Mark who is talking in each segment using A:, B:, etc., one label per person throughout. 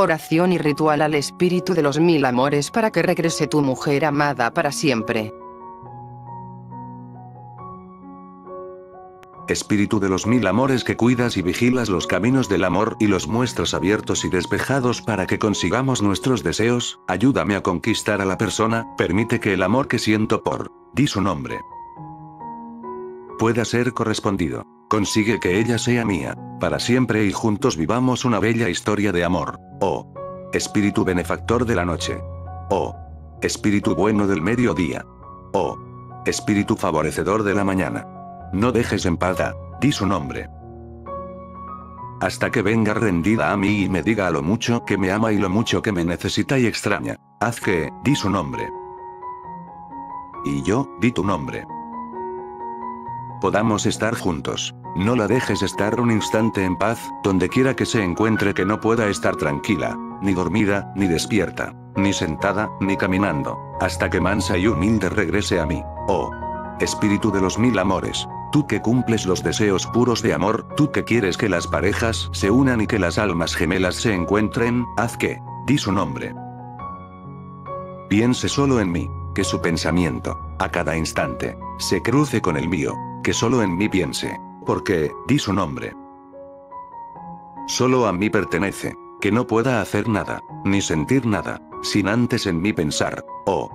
A: Oración y ritual al espíritu de los mil amores para que regrese tu mujer amada para siempre.
B: Espíritu de los mil amores que cuidas y vigilas los caminos del amor y los muestras abiertos y despejados para que consigamos nuestros deseos, ayúdame a conquistar a la persona, permite que el amor que siento por, di su nombre, pueda ser correspondido. Consigue que ella sea mía, para siempre y juntos vivamos una bella historia de amor. Oh. Espíritu benefactor de la noche. Oh. Espíritu bueno del mediodía. Oh. Espíritu favorecedor de la mañana. No dejes en paz di su nombre. Hasta que venga rendida a mí y me diga lo mucho que me ama y lo mucho que me necesita y extraña. Haz que, di su nombre. Y yo, di tu nombre podamos estar juntos. No la dejes estar un instante en paz, donde quiera que se encuentre que no pueda estar tranquila, ni dormida, ni despierta, ni sentada, ni caminando, hasta que mansa y humilde regrese a mí. Oh. Espíritu de los mil amores. Tú que cumples los deseos puros de amor, tú que quieres que las parejas se unan y que las almas gemelas se encuentren, haz que, di su nombre. Piense solo en mí, que su pensamiento, a cada instante, se cruce con el mío, que solo en mí piense. Porque, di su nombre. Solo a mí pertenece. Que no pueda hacer nada, ni sentir nada, sin antes en mí pensar. Oh,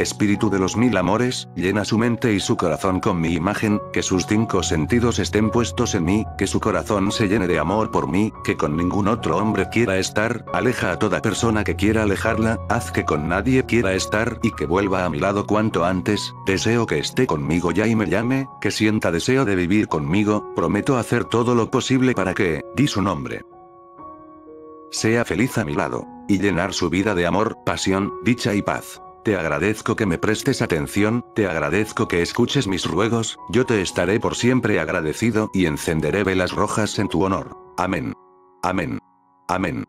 B: Espíritu de los mil amores, llena su mente y su corazón con mi imagen, que sus cinco sentidos estén puestos en mí, que su corazón se llene de amor por mí, que con ningún otro hombre quiera estar, aleja a toda persona que quiera alejarla, haz que con nadie quiera estar y que vuelva a mi lado cuanto antes, deseo que esté conmigo ya y me llame, que sienta deseo de vivir conmigo, prometo hacer todo lo posible para que, di su nombre. Sea feliz a mi lado, y llenar su vida de amor, pasión, dicha y paz. Te agradezco que me prestes atención, te agradezco que escuches mis ruegos, yo te estaré por siempre agradecido y encenderé velas rojas en tu honor. Amén. Amén. Amén.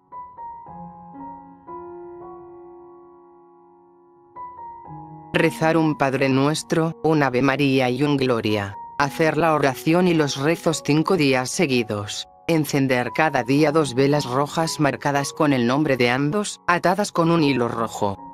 A: Rezar un Padre Nuestro, un Ave María y un Gloria. Hacer la oración y los rezos cinco días seguidos. Encender cada día dos velas rojas marcadas con el nombre de ambos, atadas con un hilo rojo.